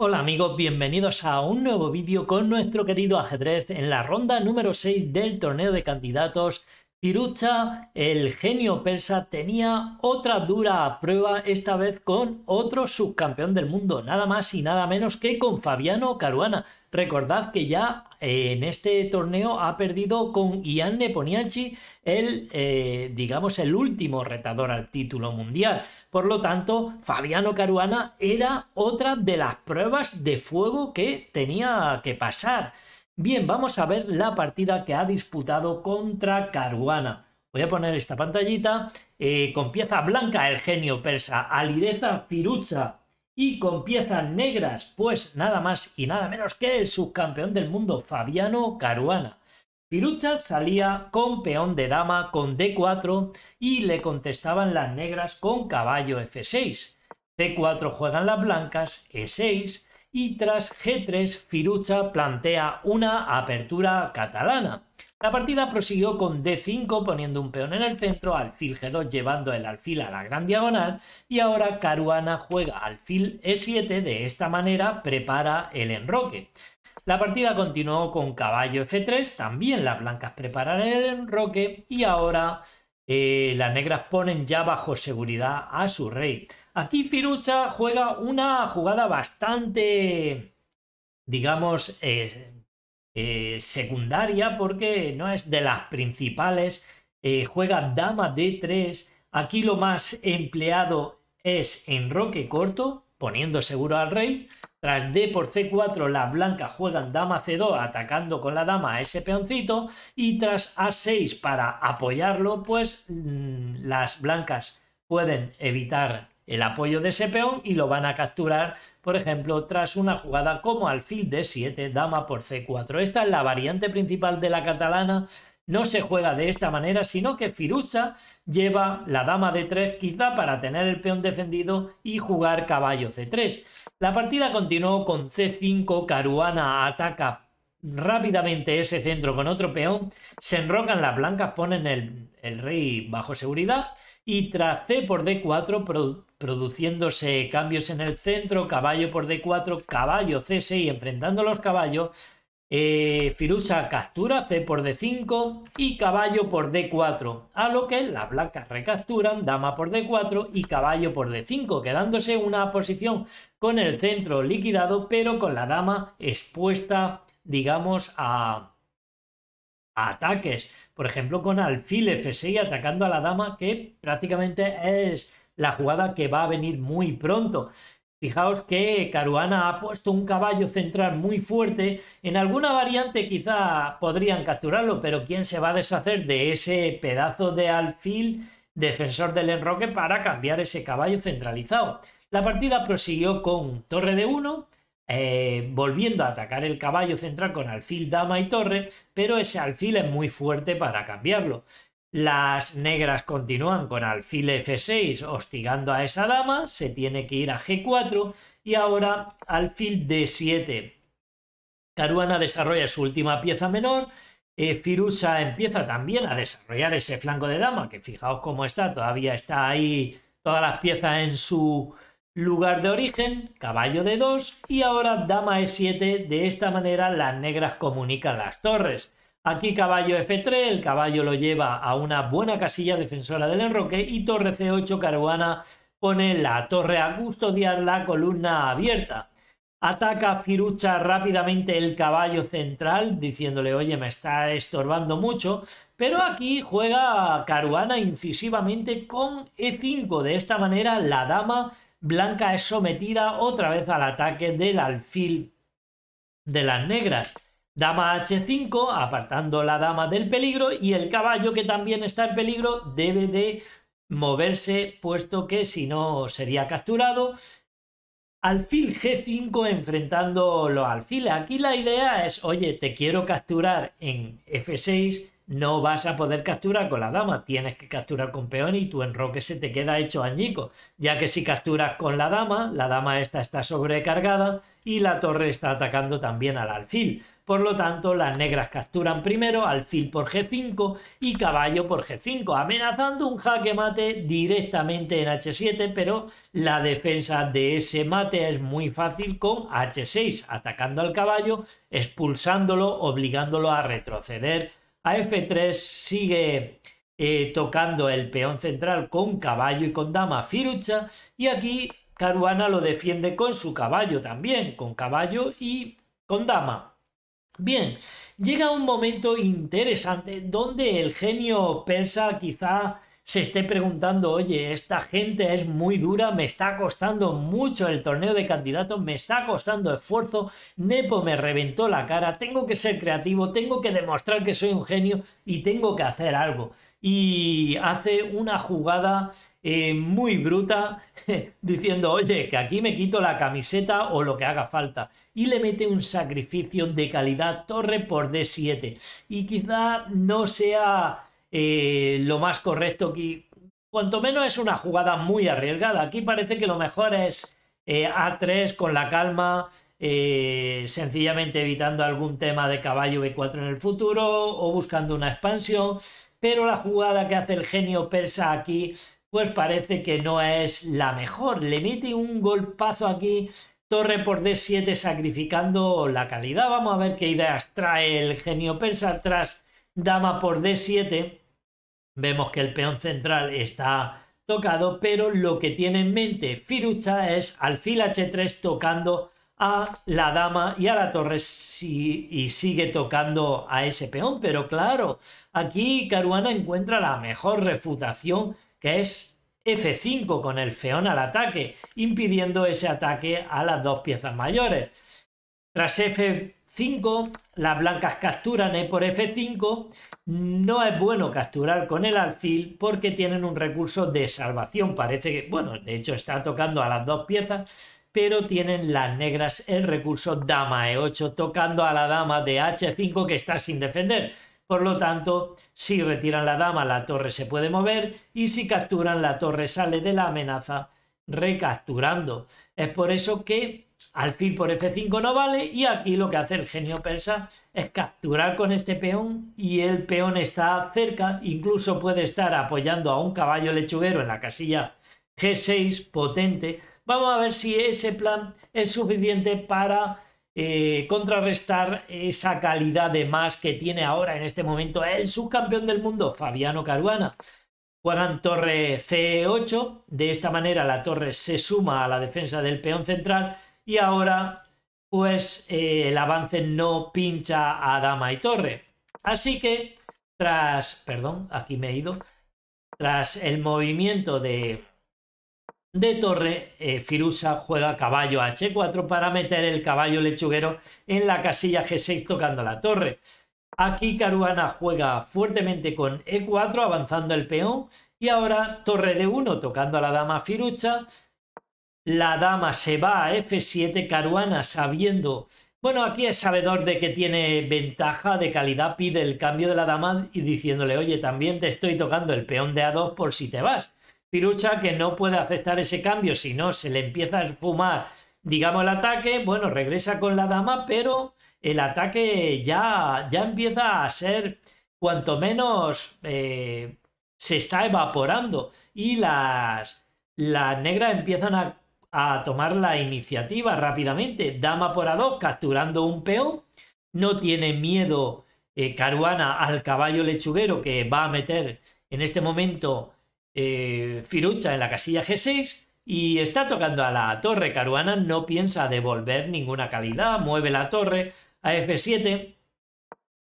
Hola amigos, bienvenidos a un nuevo vídeo con nuestro querido ajedrez en la ronda número 6 del torneo de candidatos. Firucha, el genio persa, tenía otra dura prueba, esta vez con otro subcampeón del mundo, nada más y nada menos que con Fabiano Caruana. Recordad que ya eh, en este torneo ha perdido con Ian Neponiachi, el, eh, digamos, el último retador al título mundial. Por lo tanto, Fabiano Caruana era otra de las pruebas de fuego que tenía que pasar. Bien, vamos a ver la partida que ha disputado contra Caruana. Voy a poner esta pantallita eh, con pieza blanca el genio persa, Alireza Firucha y con piezas negras, pues nada más y nada menos que el subcampeón del mundo, Fabiano Caruana. Firucha salía con peón de dama con D4 y le contestaban las negras con caballo F6. C4 juegan las blancas, E6 y tras G3 Firucha plantea una apertura catalana. La partida prosiguió con D5 poniendo un peón en el centro, alfil G2 llevando el alfil a la gran diagonal y ahora Caruana juega alfil E7, de esta manera prepara el enroque. La partida continuó con caballo F3, también las blancas preparan el enroque y ahora eh, las negras ponen ya bajo seguridad a su rey. Aquí Firuza juega una jugada bastante, digamos, eh, eh, secundaria porque no es de las principales. Eh, juega dama d3. Aquí lo más empleado es enroque corto, poniendo seguro al rey. Tras d por c4 las blancas juegan dama c2 atacando con la dama a ese peoncito. Y tras a6 para apoyarlo, pues mm, las blancas pueden evitar el apoyo de ese peón y lo van a capturar, por ejemplo, tras una jugada como alfil d7, dama por c4. Esta es la variante principal de la catalana. No se juega de esta manera, sino que Firuza lleva la dama de 3 quizá para tener el peón defendido y jugar caballo c3. La partida continuó con c5, Caruana ataca rápidamente ese centro con otro peón, se enrocan las blancas, ponen el, rey bajo seguridad y tras C por D4 produciéndose cambios en el centro, caballo por D4, caballo C6 enfrentando los caballos, eh, Firusa captura C por D5 y caballo por D4, a lo que las blancas recapturan dama por D4 y caballo por D5, quedándose una posición con el centro liquidado pero con la dama expuesta, digamos, a, ataques. Por ejemplo, con alfil F6 atacando a la dama, que prácticamente es la jugada que va a venir muy pronto. Fijaos que Caruana ha puesto un caballo central muy fuerte. En alguna variante quizá podrían capturarlo, pero ¿quién se va a deshacer de ese pedazo de alfil defensor del enroque para cambiar ese caballo centralizado? La partida prosiguió con torre de 1, eh, volviendo a atacar el caballo central con alfil, dama y torre, pero ese alfil es muy fuerte para cambiarlo. Las negras continúan con alfil F6 hostigando a esa dama, se tiene que ir a G4 y ahora alfil D7. Caruana desarrolla su última pieza menor, eh, empieza también a desarrollar ese flanco de dama, que fijaos cómo está, todavía está ahí todas las piezas en su lugar de origen, caballo de 2 y ahora dama E7, de esta manera las negras comunican las torres. Aquí caballo F3, el caballo lo lleva a una buena casilla defensora del enroque y torre C8 Caruana pone la torre a custodiar la columna abierta. Ataca Firucha rápidamente el caballo central diciéndole oye me está estorbando mucho, pero aquí juega Caruana incisivamente con E5. De esta manera la dama blanca es sometida otra vez al ataque del alfil de las negras. Dama H5, apartando la dama del peligro y el caballo que también está en peligro debe de moverse puesto que si no sería capturado. Alfil G5 enfrentando los alfiles. Aquí la idea es, oye, te quiero capturar en F6, no vas a poder capturar con la dama, tienes que capturar con peón y tu enroque se te queda hecho añico, ya que si capturas con la dama, la dama esta está sobrecargada y la torre está atacando también al alfil. Por lo tanto, las negras capturan primero alfil por G5 y caballo por G5, amenazando un jaque mate directamente en H7, pero la defensa de ese mate es muy fácil con H6, atacando al caballo, expulsándolo, obligándolo a retroceder. A F3 sigue eh, tocando el peón central con caballo y con dama firucha y aquí Caruana lo defiende con su caballo también, con caballo y con dama. Bien, llega un momento interesante donde el genio persa quizá se esté preguntando, oye, esta gente es muy dura, me está costando mucho el torneo de candidatos, me está costando esfuerzo, Nepo me reventó la cara, tengo que ser creativo, tengo que demostrar que soy un genio y tengo que hacer algo. Y hace una jugada eh, muy bruta diciendo, oye, que aquí me quito la camiseta o lo que haga falta. Y le mete un sacrificio de calidad torre por D7. Y quizá no sea eh, lo más correcto que... Cuanto menos es una jugada muy arriesgada. Aquí parece que lo mejor es eh, A3 con la calma, sencillamente evitando algún tema de caballo B4 en el futuro o buscando una expansión. Pero la jugada que hace el genio persa aquí pues parece que no es la mejor. Le mete un golpazo aquí, torre por D7 sacrificando la calidad. Vamos a ver qué ideas trae el genio persa tras dama por D7. Vemos que el peón central está tocado, pero lo que tiene en mente Firucha es alfil H3 tocando a la dama y a la torre y sigue tocando a ese peón. Pero claro, aquí Caruana encuentra la mejor refutación que es F5 con el feón al ataque, impidiendo ese ataque a las dos piezas mayores. Tras F5, las blancas capturan E por F5. No es bueno capturar con el alfil porque tienen un recurso de salvación. Parece que, bueno, de hecho está tocando a las dos piezas, pero tienen las negras el recurso dama E8 tocando a la dama de H5 que está sin defender. Por lo tanto, si retiran la dama, la torre se puede mover y si capturan, la torre sale de la amenaza recapturando. Es por eso que alfil por F5 no vale y aquí lo que hace el genio persa es capturar con este peón y el peón está cerca, incluso puede estar apoyando a un caballo lechuguero en la casilla G6 potente. Vamos a ver si ese plan es suficiente para eh, contrarrestar esa calidad de más que tiene ahora en este momento el subcampeón del mundo, Fabiano Caruana. Juegan torre C8, de esta manera la torre se suma a la defensa del peón central y ahora pues eh, el avance no pincha a dama y torre. Así que tras, perdón, aquí me he ido, tras el movimiento de de torre, eh, Firusa juega caballo H4 para meter el caballo lechuguero en la casilla G6 tocando la torre. Aquí Caruana juega fuertemente con E4 avanzando el peón y ahora torre D1 tocando a la dama Firucha. La dama se va a F7, Caruana sabiendo... Bueno, aquí es sabedor de que tiene ventaja de calidad, pide el cambio de la dama y diciéndole, oye, también te estoy tocando el peón de A2 por si te vas. Pirucha que no puede aceptar ese cambio, si no se le empieza a esfumar, digamos, el ataque, bueno, regresa con la dama, pero el ataque ya, ya empieza a ser cuanto menos eh, se está evaporando y las, las negras empiezan a, tomar la iniciativa rápidamente. Dama por A2 capturando un peón, no tiene miedo eh, Caruana al caballo lechuguero que va a meter en este momento eh, Firucha en la casilla G6 y está tocando a la torre. Caruana no piensa devolver ninguna calidad, mueve la torre a F7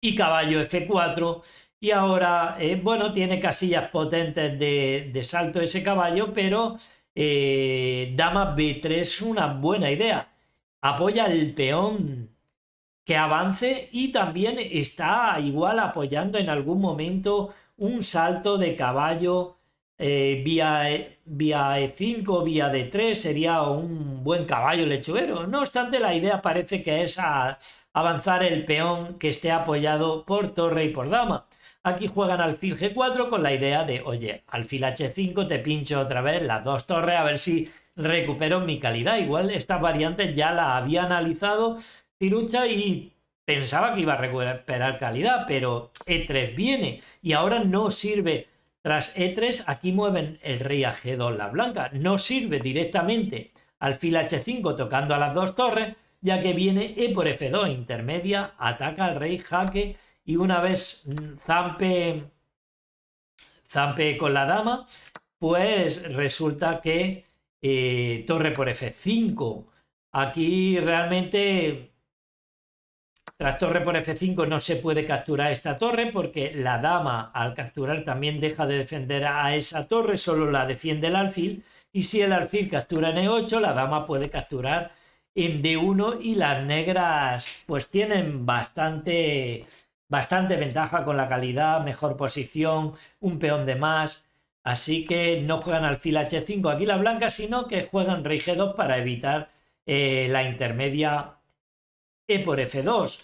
y caballo F4 y ahora, eh, bueno, tiene casillas potentes de, salto ese caballo, pero eh, dama B3 es una buena idea. Apoya el peón que avance y también está igual apoyando en algún momento un salto de caballo eh, vía, e, vía E5, vía D3 sería un buen caballo lechuguero. No obstante, la idea parece que es avanzar el peón que esté apoyado por torre y por dama. Aquí juegan alfil G4 con la idea de, oye, alfil H5, te pincho otra vez las dos torres a ver si recupero mi calidad. Igual esta variante ya la había analizado Tirucha y pensaba que iba a recuperar calidad, pero E3 viene y ahora no sirve. Tras E3, aquí mueven el rey a G2 la blanca. No sirve directamente alfil H5 tocando a las dos torres, ya que viene E por F2 intermedia, ataca al rey, jaque y una vez zampe, zampe con la dama, pues resulta que eh, torre por F5. Aquí realmente tras torre por F5 no se puede capturar esta torre porque la dama al capturar también deja de defender a esa torre, solo la defiende el alfil y si el alfil captura en E8 la dama puede capturar en D1 y las negras pues tienen bastante bastante ventaja con la calidad, mejor posición, un peón de más, así que no juegan alfil H5 aquí la blanca, sino que juegan rey G2 para evitar eh, la intermedia E por F2.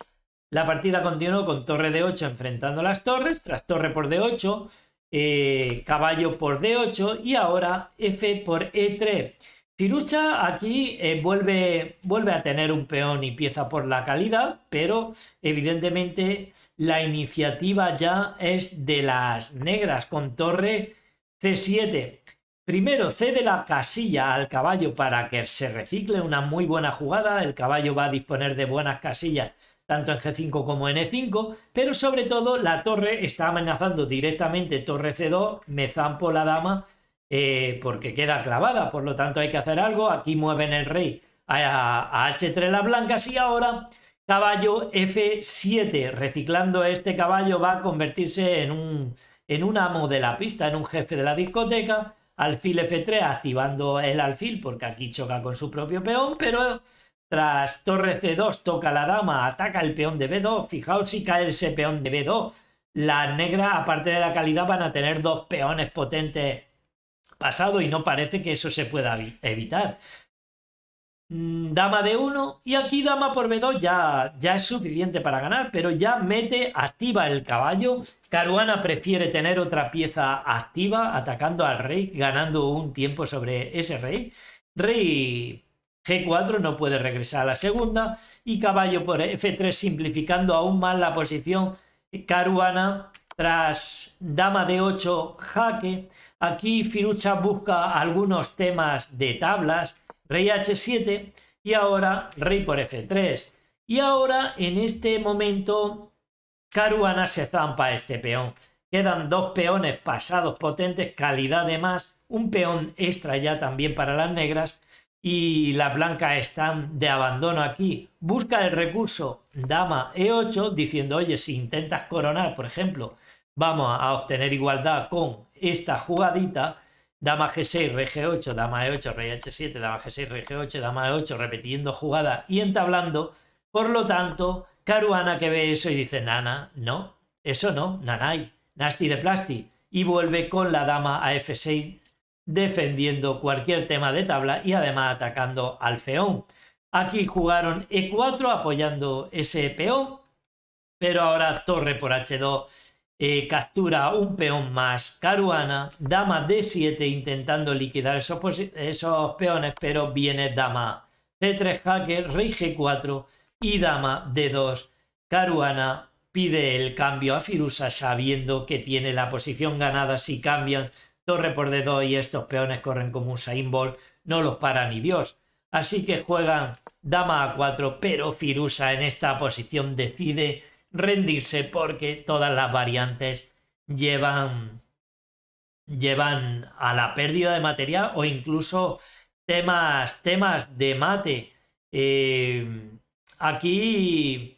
La partida continuó con torre de 8 enfrentando las torres, tras torre por D8, eh, caballo por D8 y ahora F por E3. Firucha aquí eh, vuelve, vuelve a tener un peón y pieza por la calidad, pero evidentemente la iniciativa ya es de las negras con torre C7. Primero cede la casilla al caballo para que se recicle, una muy buena jugada, el caballo va a disponer de buenas casillas tanto en G5 como en E5, pero sobre todo la torre está amenazando directamente torre C2, me zampo la dama eh, porque queda clavada, por lo tanto hay que hacer algo, aquí mueven el rey a, H3 las blancas y ahora caballo F7, reciclando este caballo va a convertirse en un, en un amo de la pista, en un jefe de la discoteca, alfil F3 activando el alfil porque aquí choca con su propio peón, pero tras torre C2 toca la dama, ataca el peón de B2. Fijaos si cae ese peón de B2. Las negras, aparte de la calidad, van a tener dos peones potentes pasado y no parece que eso se pueda evitar. Mm, dama de 1 y aquí dama por B2 ya, ya es suficiente para ganar, pero ya mete, activa el caballo. Caruana prefiere tener otra pieza activa atacando al rey, ganando un tiempo sobre ese rey. Rey G4 no puede regresar a la segunda y caballo por F3 simplificando aún más la posición caruana tras dama de 8 jaque. Aquí Firucha busca algunos temas de tablas, rey H7 y ahora rey por F3. Y ahora en este momento Caruana se zampa este peón. Quedan dos peones pasados potentes, calidad de más, un peón extra ya también para las negras y las blancas están de abandono aquí. Busca el recurso dama E8 diciendo, oye, si intentas coronar, por ejemplo, vamos a obtener igualdad con esta jugadita, dama G6, rey G8, dama E8, rey H7, dama G6, rey G8, dama E8, repitiendo jugada y entablando. Por lo tanto, Caruana que ve eso y dice, nana, no, eso no, nanay, nasty de plasti. Y vuelve con la dama a F6 defendiendo cualquier tema de tabla y además atacando al feón. Aquí jugaron E4 apoyando ese peón, pero ahora torre por H2 eh, captura un peón más caruana, dama D7 intentando liquidar esos, peones, pero viene dama C3 jaque, rey G4 y dama D2. Caruana pide el cambio a Firusa sabiendo que tiene la posición ganada si cambian torre por D2 y estos peones corren como un Saimbol, no los para ni Dios. Así que juegan dama A4, pero Firusa en esta posición decide rendirse porque todas las variantes llevan, llevan a la pérdida de material o incluso temas, temas de mate. Eh, aquí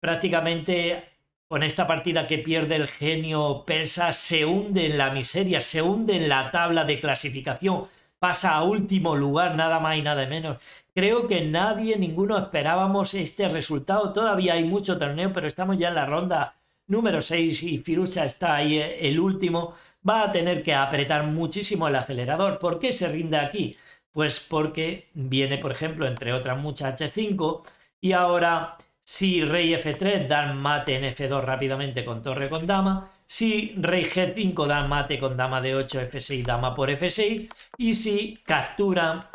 prácticamente con esta partida que pierde el genio persa, se hunde en la miseria, se hunde en la tabla de clasificación, pasa a último lugar, nada más y nada menos. Creo que nadie, ninguno esperábamos este resultado. Todavía hay mucho torneo, pero estamos ya en la ronda número 6 y Firucha está ahí eh, el último. Va a tener que apretar muchísimo el acelerador. ¿Por qué se rinde aquí? Pues porque viene, por ejemplo, entre otras muchas H5 y ahora si rey F3 dan mate en F2 rápidamente con torre con dama. Si rey G5 dan mate con dama de 8, F6, dama por F6. Y si capturan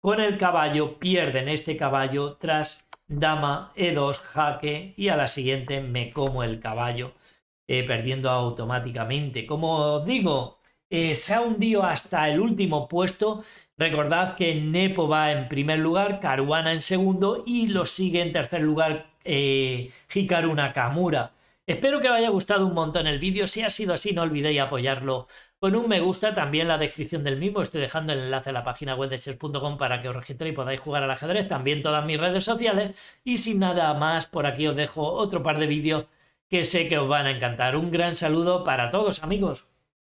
con el caballo, pierden este caballo tras dama, e2, jaque y a la siguiente me como el caballo, eh, perdiendo automáticamente. Como os digo, eh, se ha hundido hasta el último puesto. Recordad que Nepo va en primer lugar, Caruana en segundo y lo sigue en tercer lugar eh, Hikaru Nakamura. Espero que os haya gustado un montón el vídeo. Si ha sido así, no olvidéis apoyarlo con un me gusta. También la descripción del mismo. Estoy dejando el enlace a la página web de chess.com para que os registréis y podáis jugar al ajedrez. También todas mis redes sociales. Y sin nada más, por aquí os dejo otro par de vídeos que sé que os van a encantar. Un gran saludo para todos, amigos.